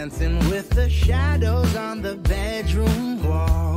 dancing with the shadows on the bedroom wall.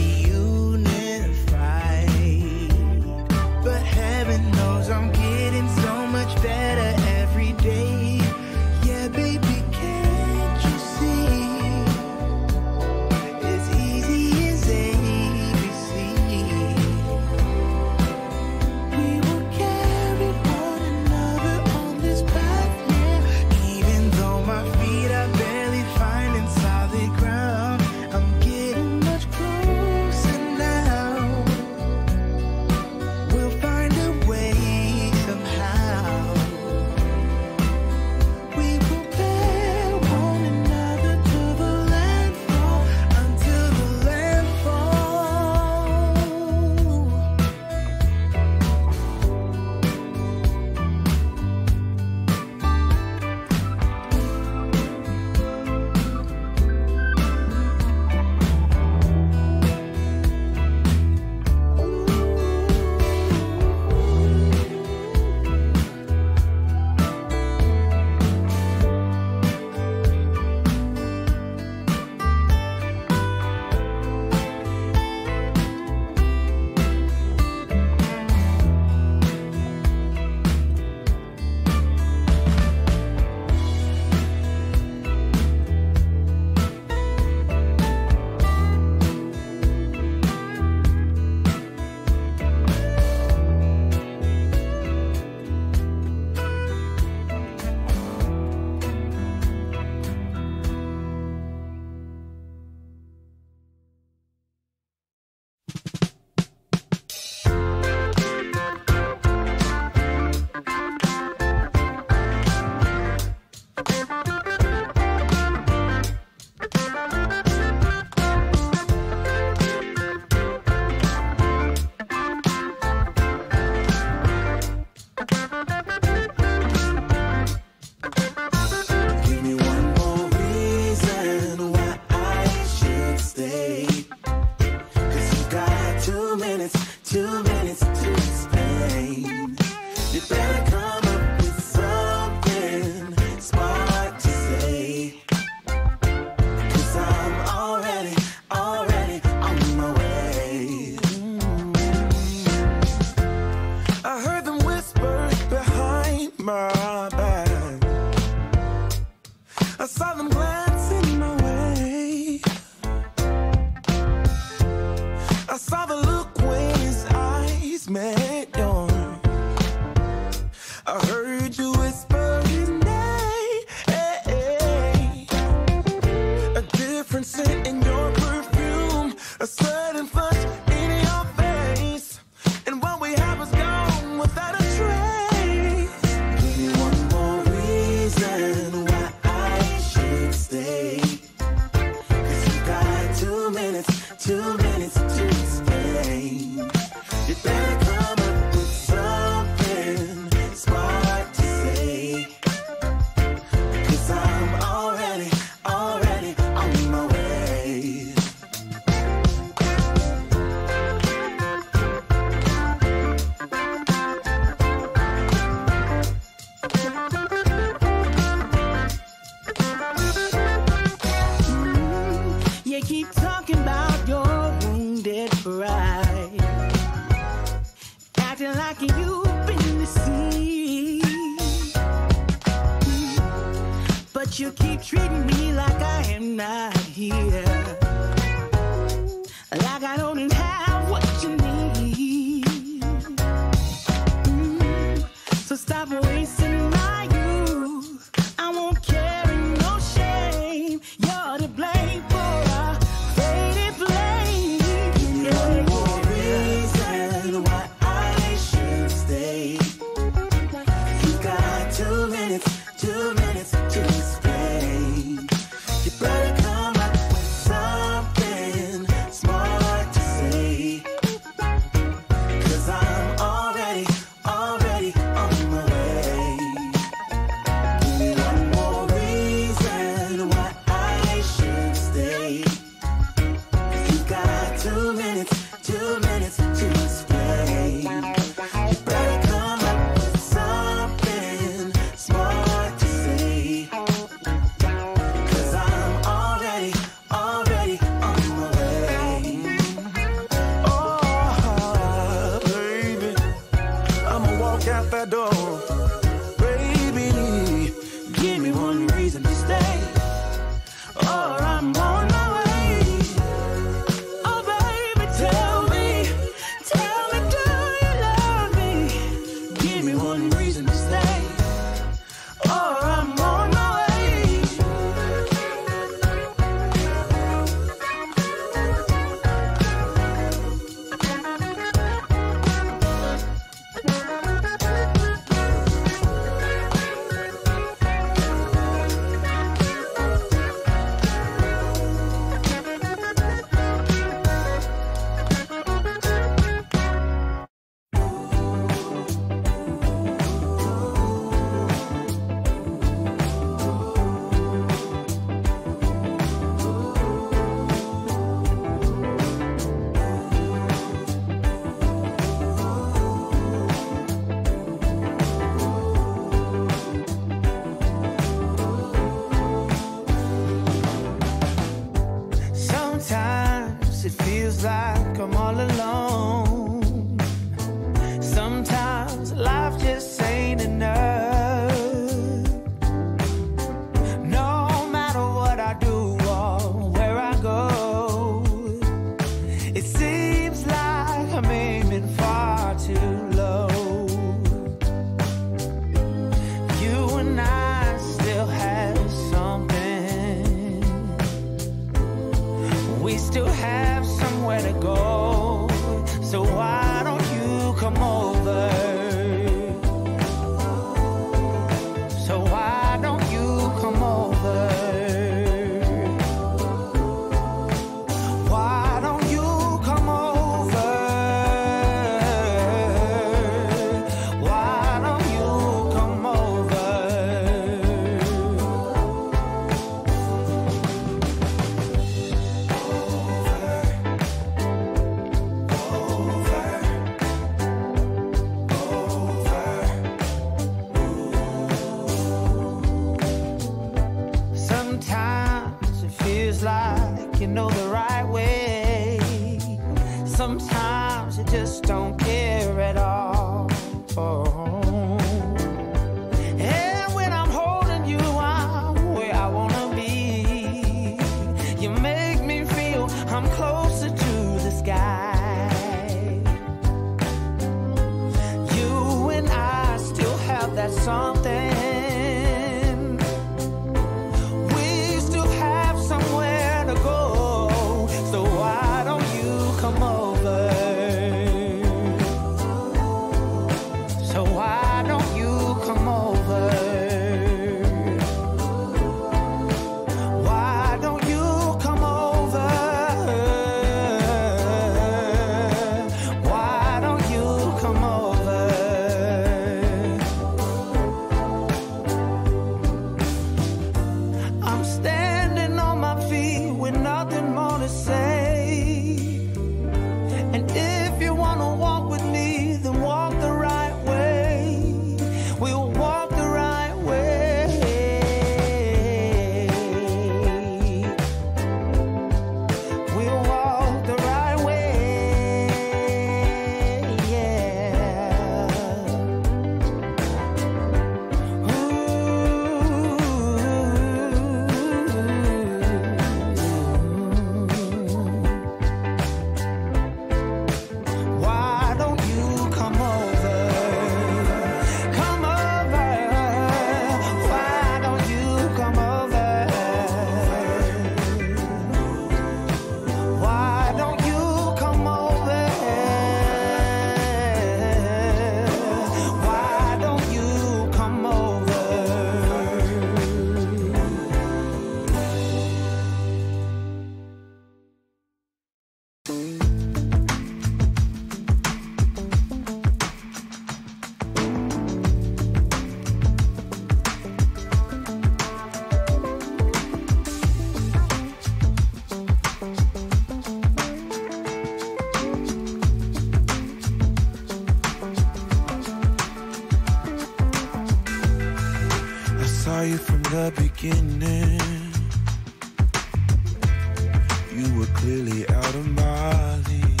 You were clearly out of my league.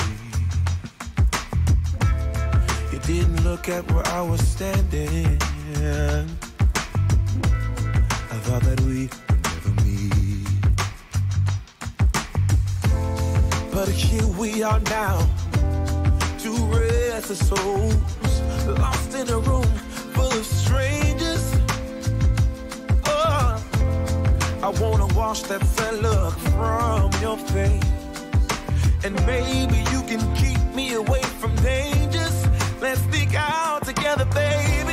You didn't look at where I was standing. I thought that we would never meet. But here we are now, two restless souls, lost in a room That's a look from your face. And maybe you can keep me away from dangers. Let's sneak out together, baby.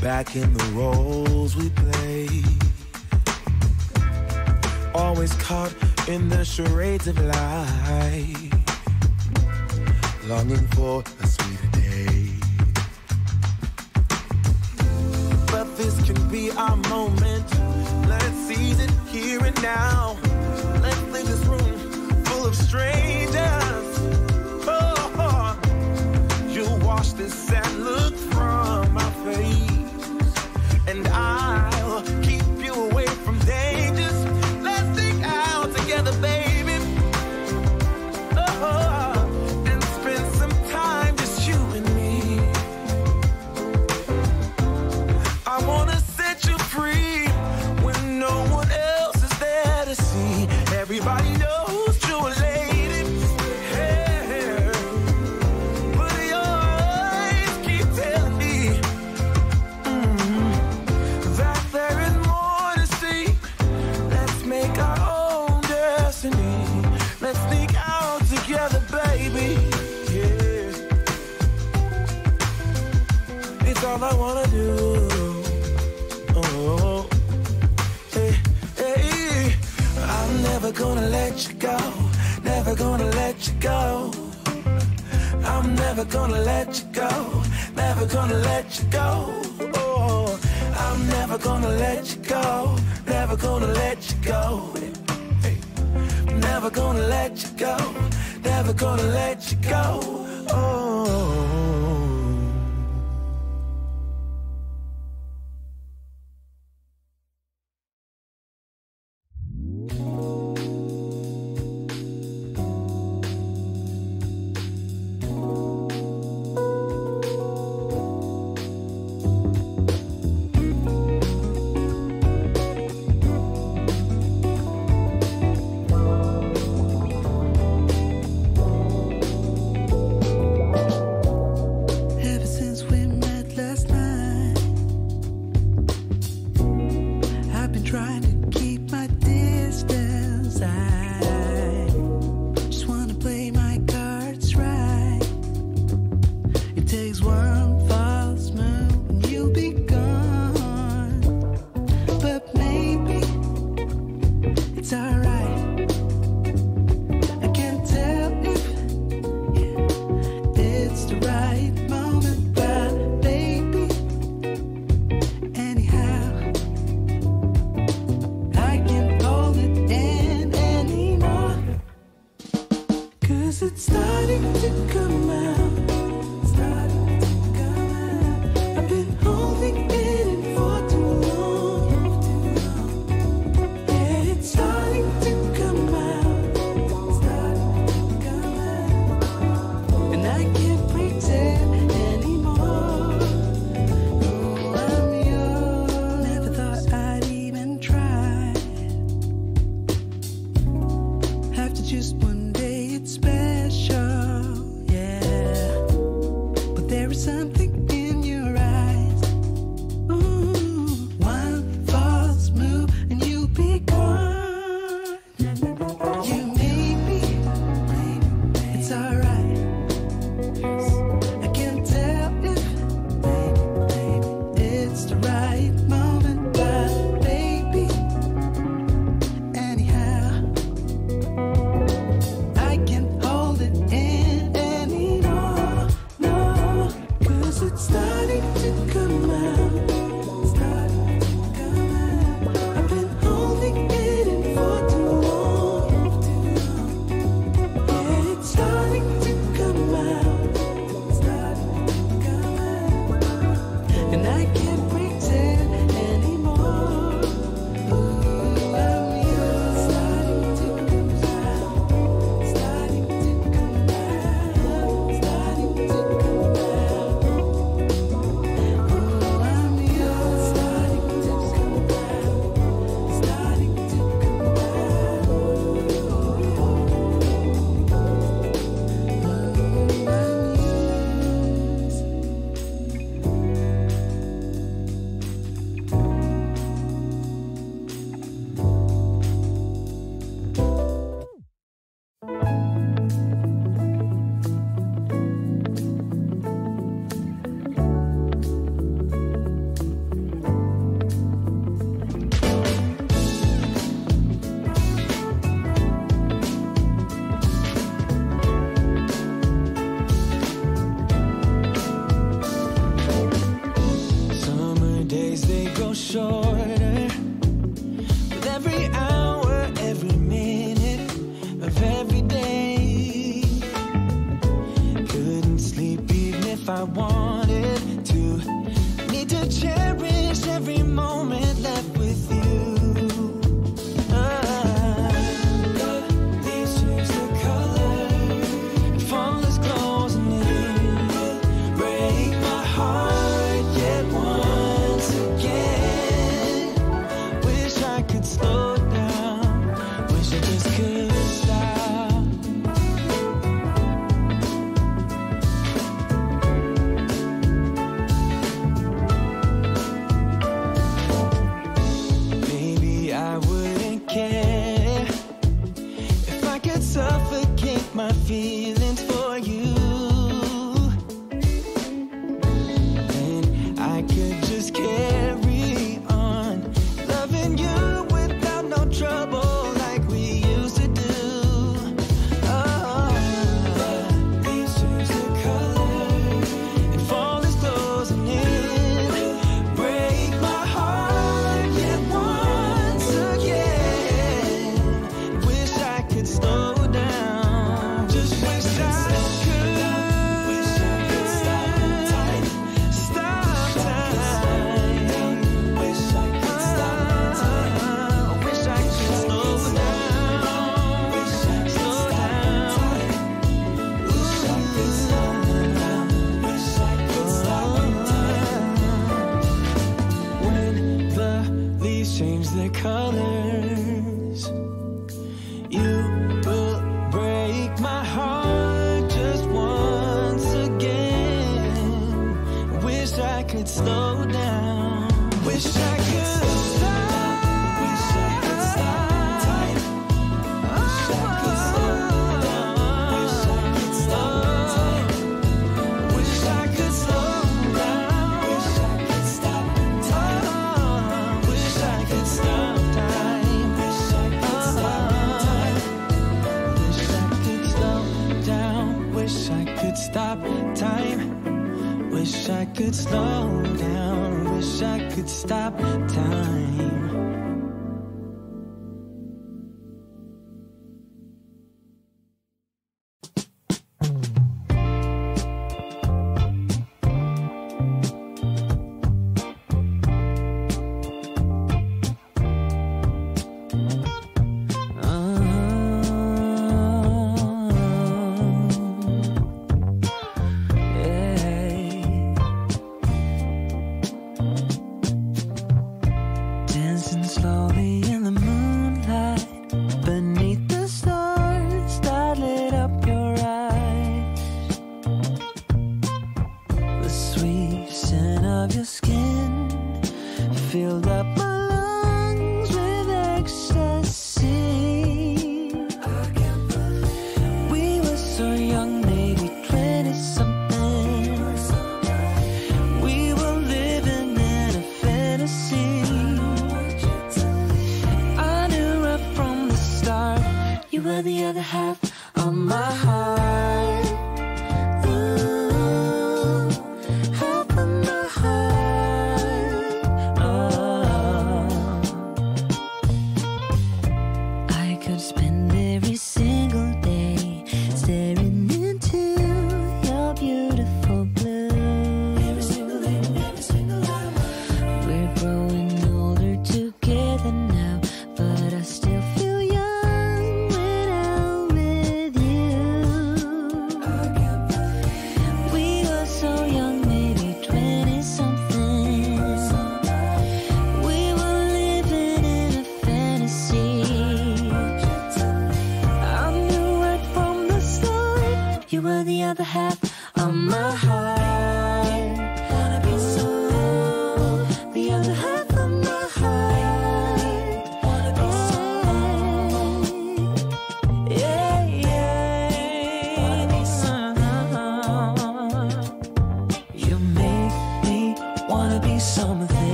back in the roles we play. Always caught in the charades of life, longing for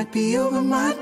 might be over my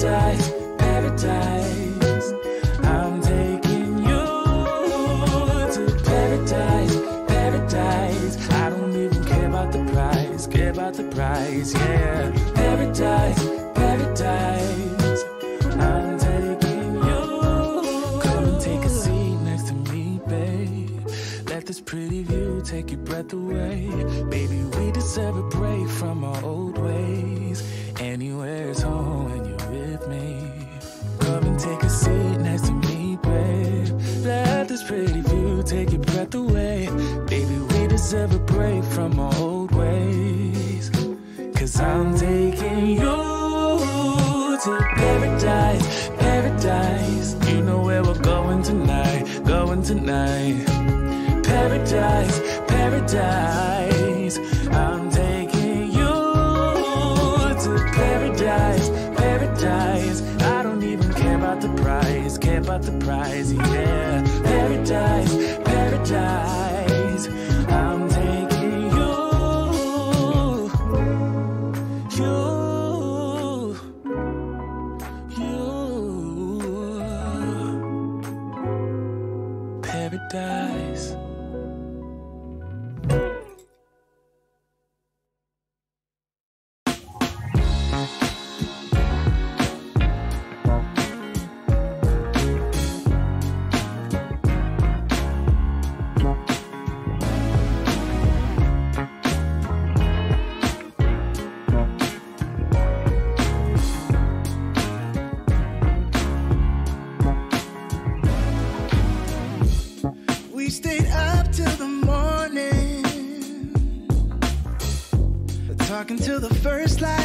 paradise, paradise. I'm taking you to paradise, paradise. I don't even care about the price, care about the price, yeah. Paradise, paradise. I'm taking you. Come and take a seat next to me, babe. Let this pretty view take your breath away. Baby, we deserve a break from our old ways. pretty view, take your breath away. Baby, we deserve a break from our old ways. Cause I'm taking you to paradise, paradise. You know where we're going tonight, going tonight. Paradise, paradise. I'm taking you to paradise, paradise. I don't even care about the price, care about the price, yeah die. the first light.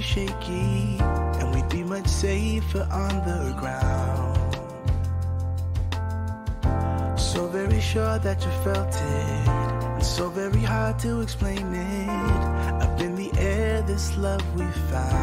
shaky, and we'd be much safer on the ground. So very sure that you felt it, and so very hard to explain it. Up in the air, this love we found.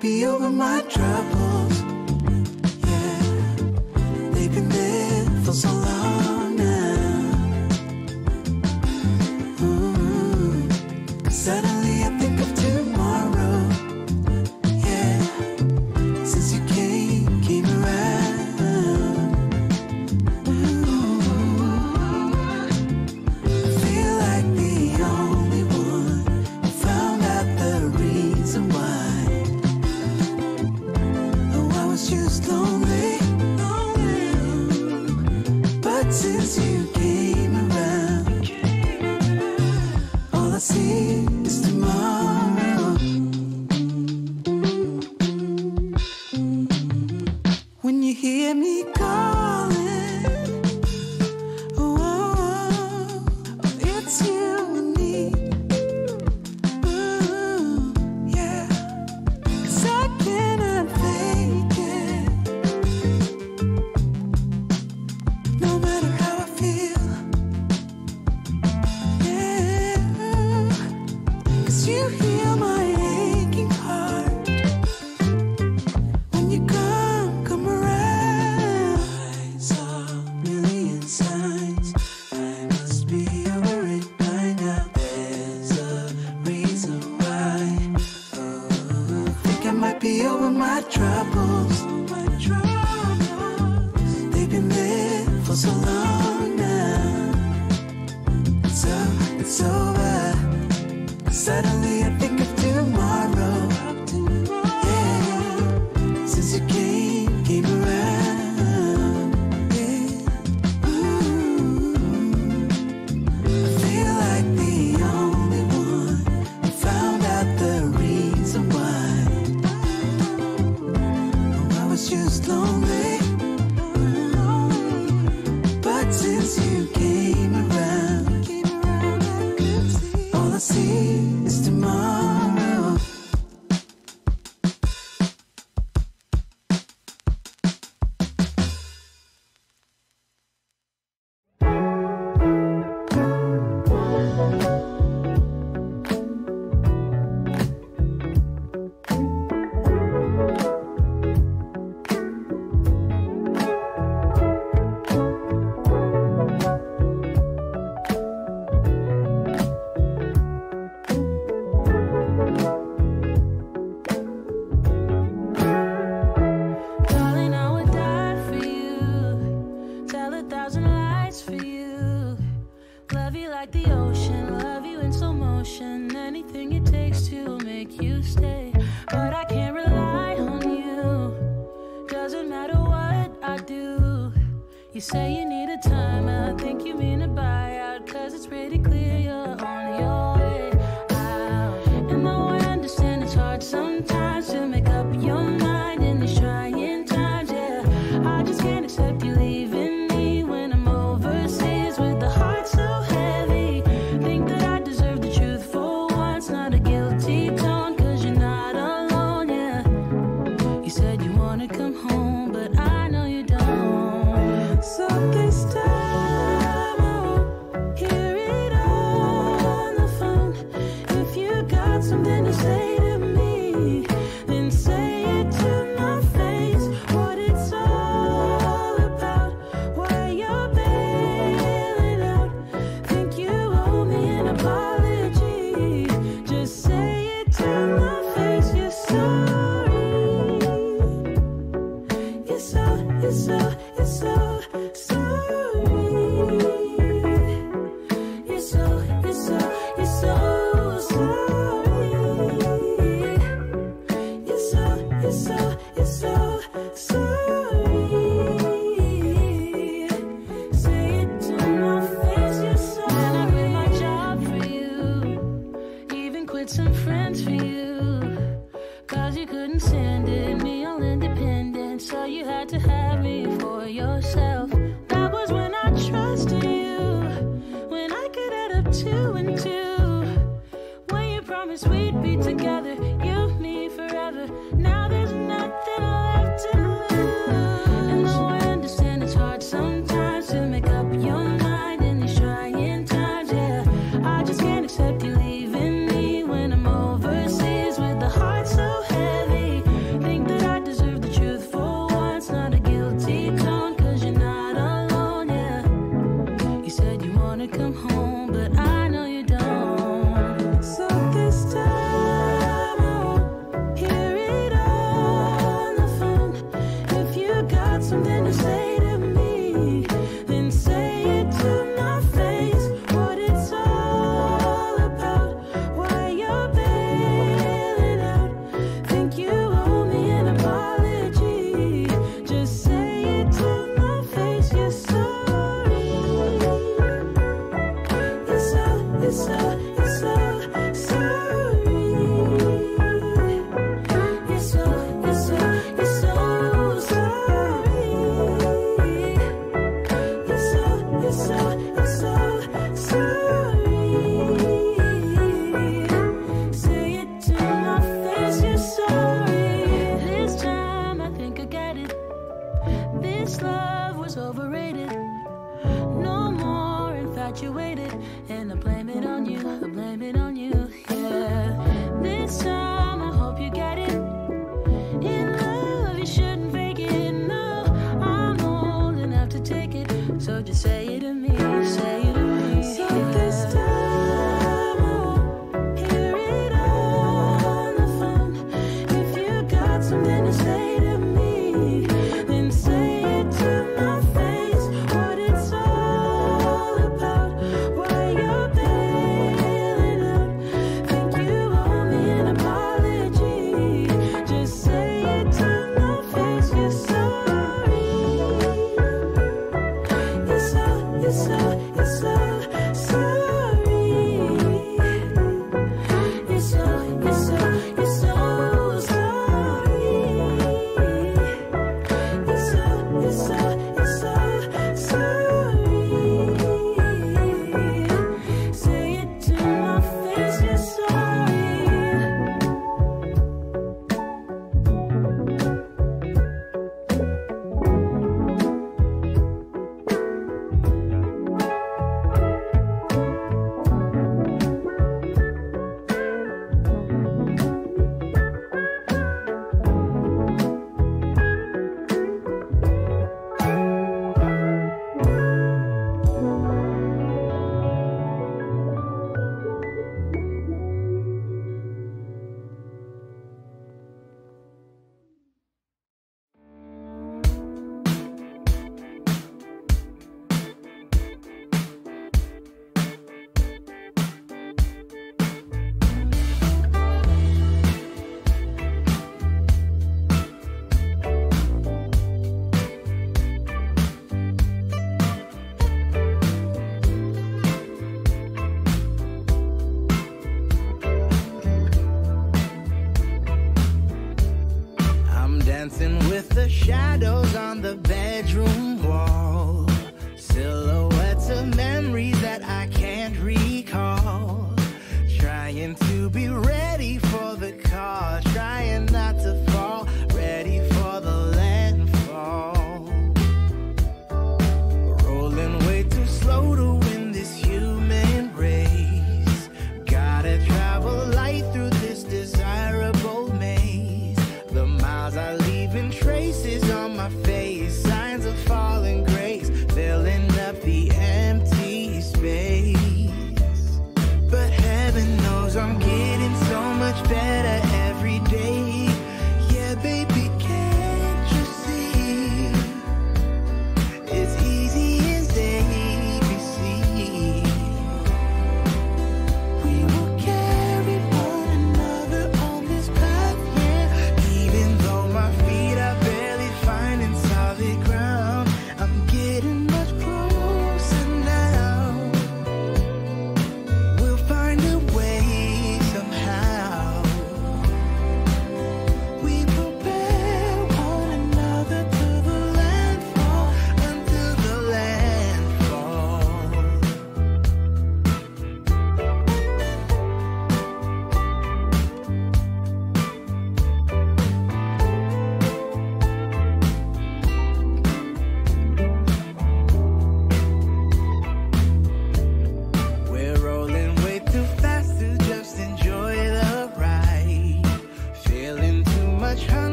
Be over my troubles. See tomorrow.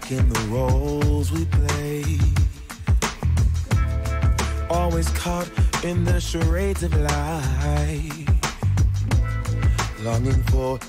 back in the roles we play. Always caught in the charades of life. Longing for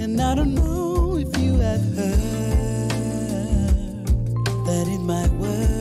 And I don't know if you have heard that in my words.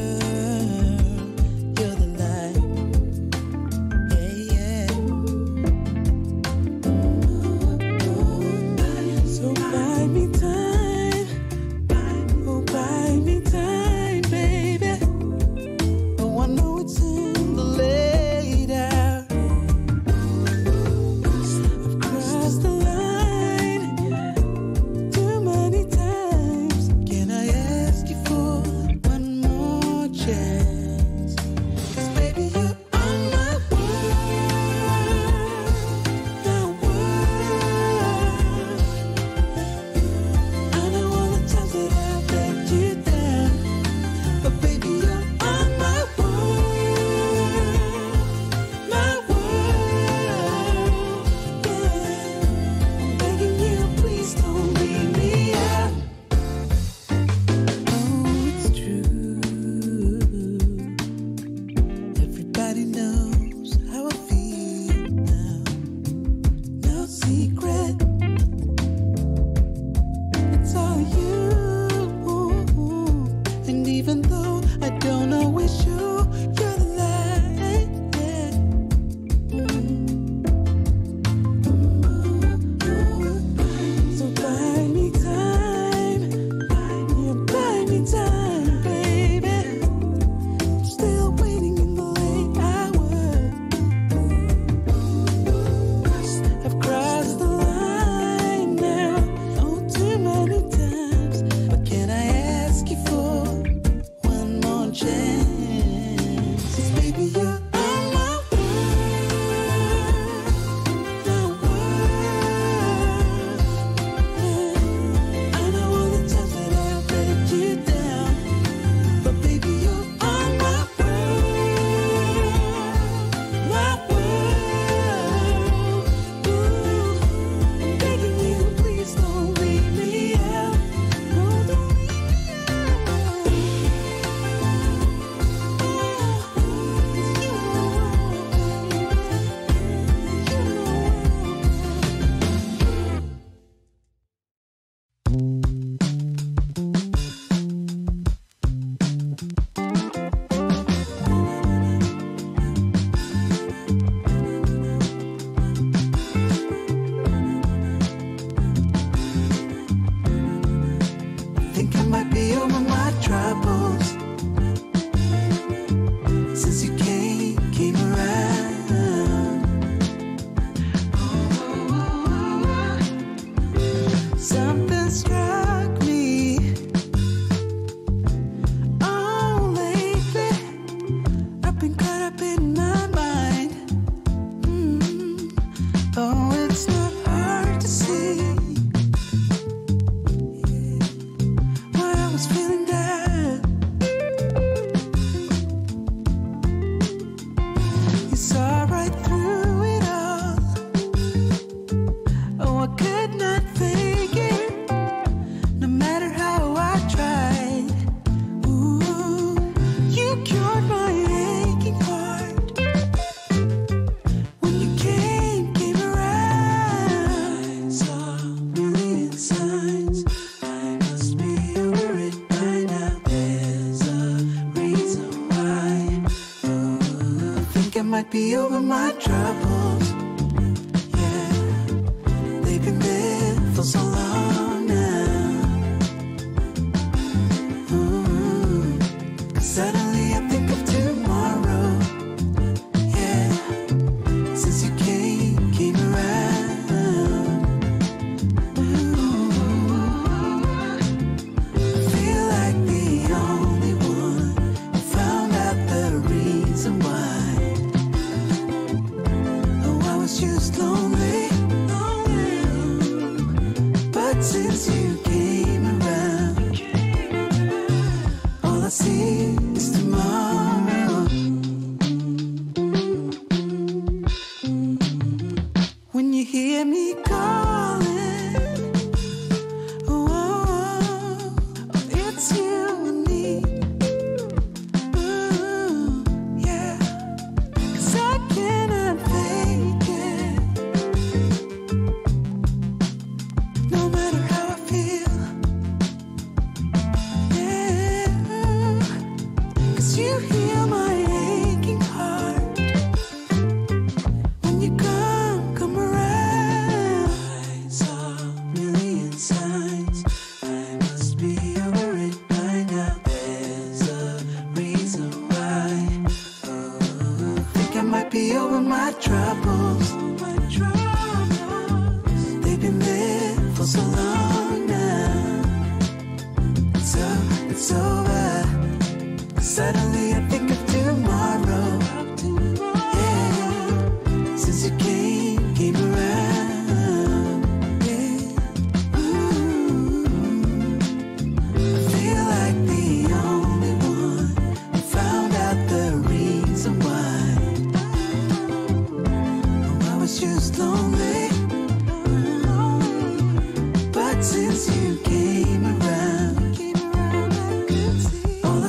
be over my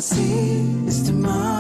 see is tomorrow.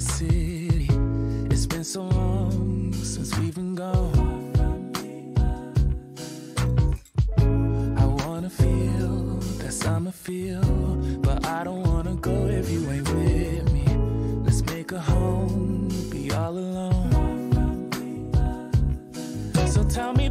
The city. It's been so long since we've been gone. I wanna feel that summer feel, but I don't wanna go if you ain't with me. Let's make a home, be all alone. So tell me,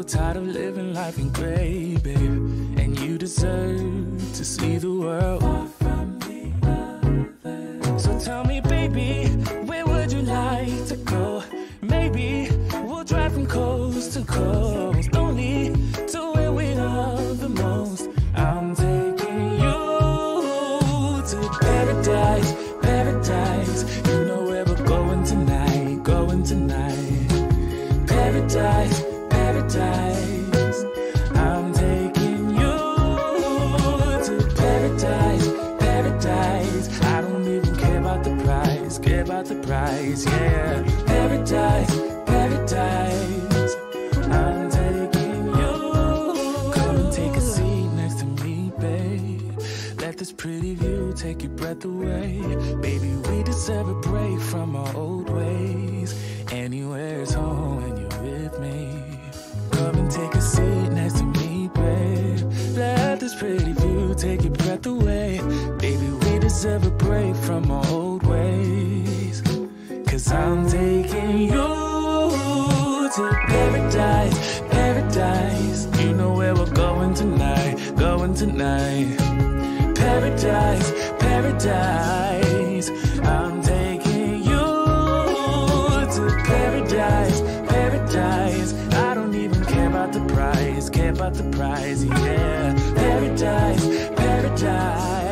so tired of living life in gray, babe. And you deserve to see the world. Price, yeah. Paradise, paradise. I'm taking you. Come and take a seat next to me, babe. Let this pretty view take your breath away. Baby, we deserve a break from our old ways. Anywhere's home when you're with me. Come and take a seat next to me, babe. Let this pretty view take your breath away. Baby, we deserve a break from our old. I'm taking you to paradise, paradise. You know where we're going tonight, going tonight. Paradise, paradise. I'm taking you to paradise, paradise. I don't even care about the price, care about the price, yeah. Paradise, paradise.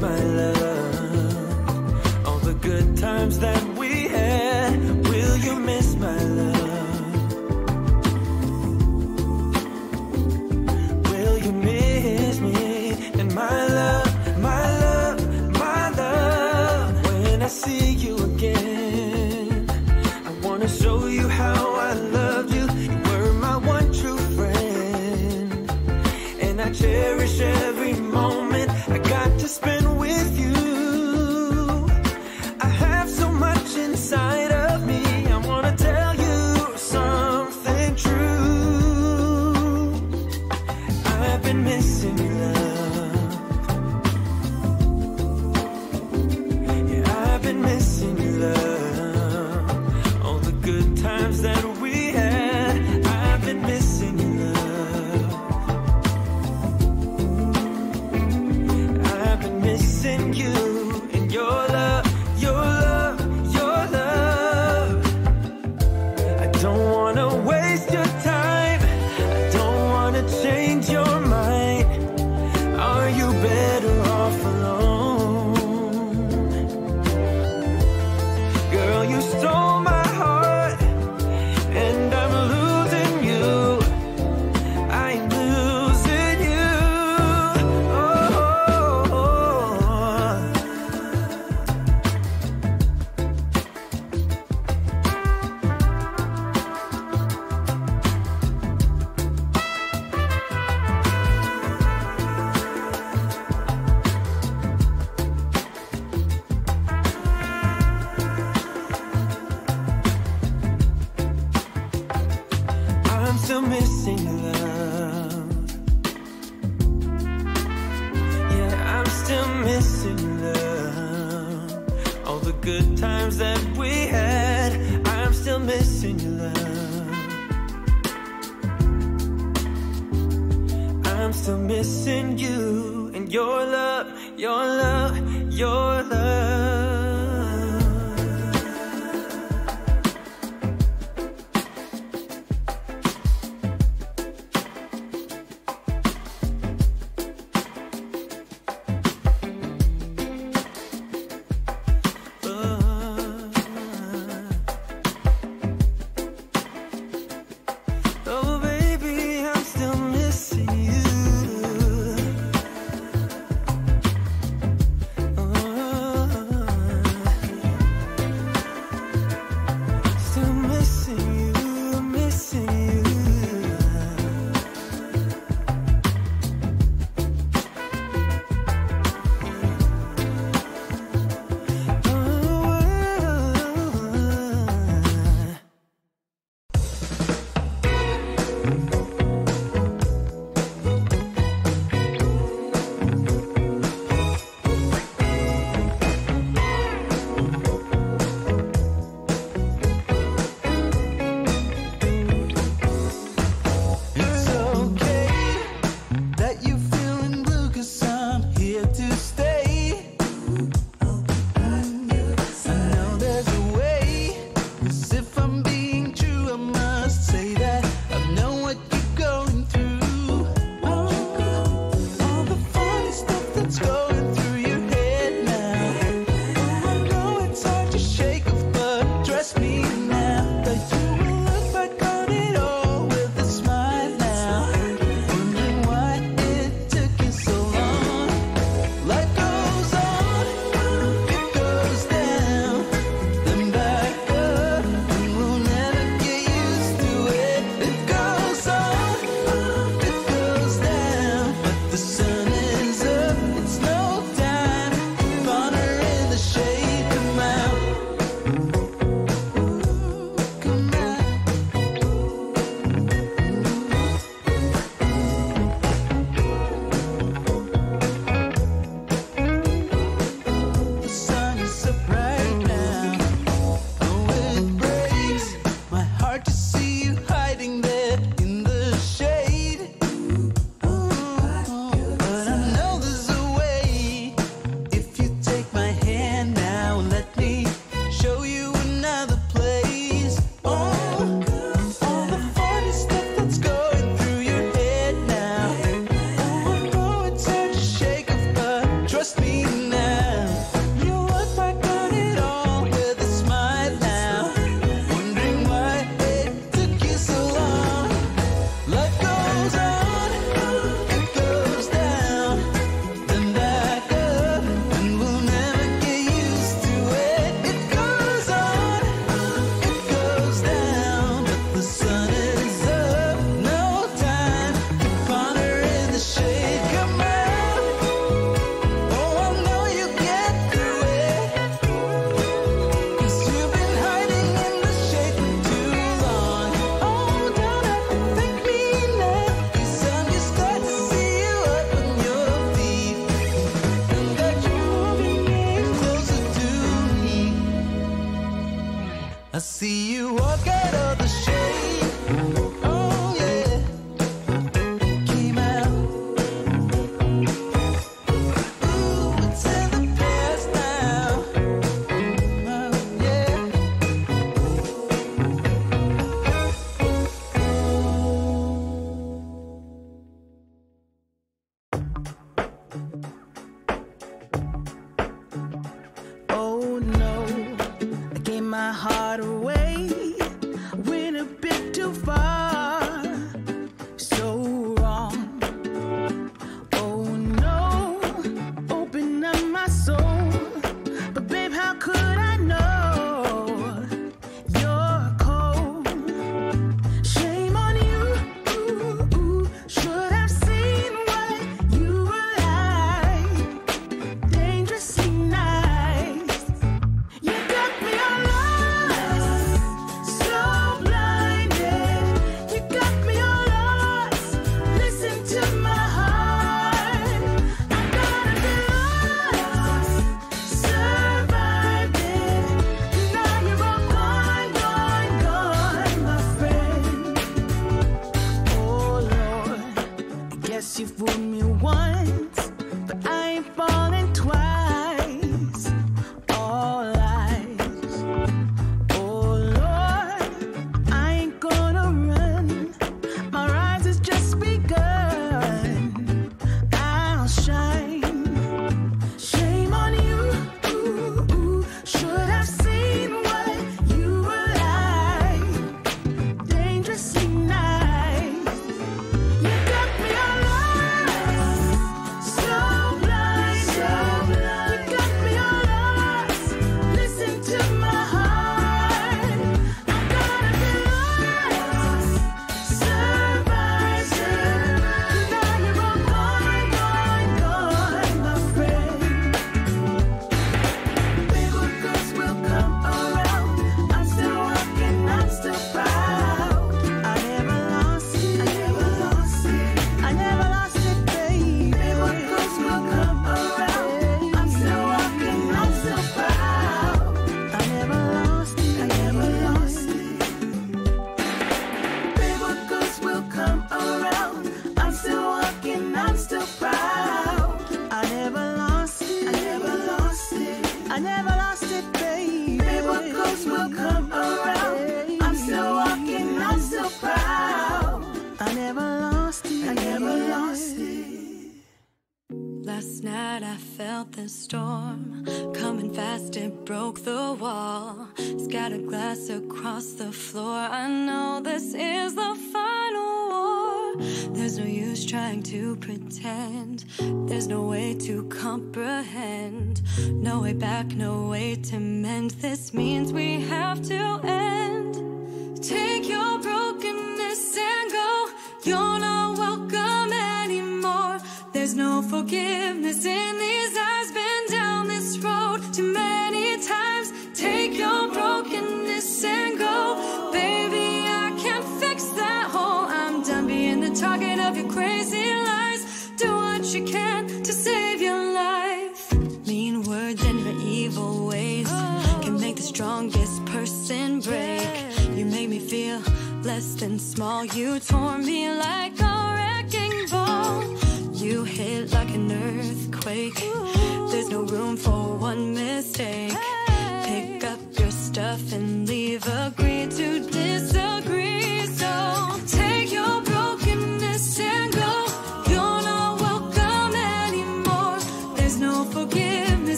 My love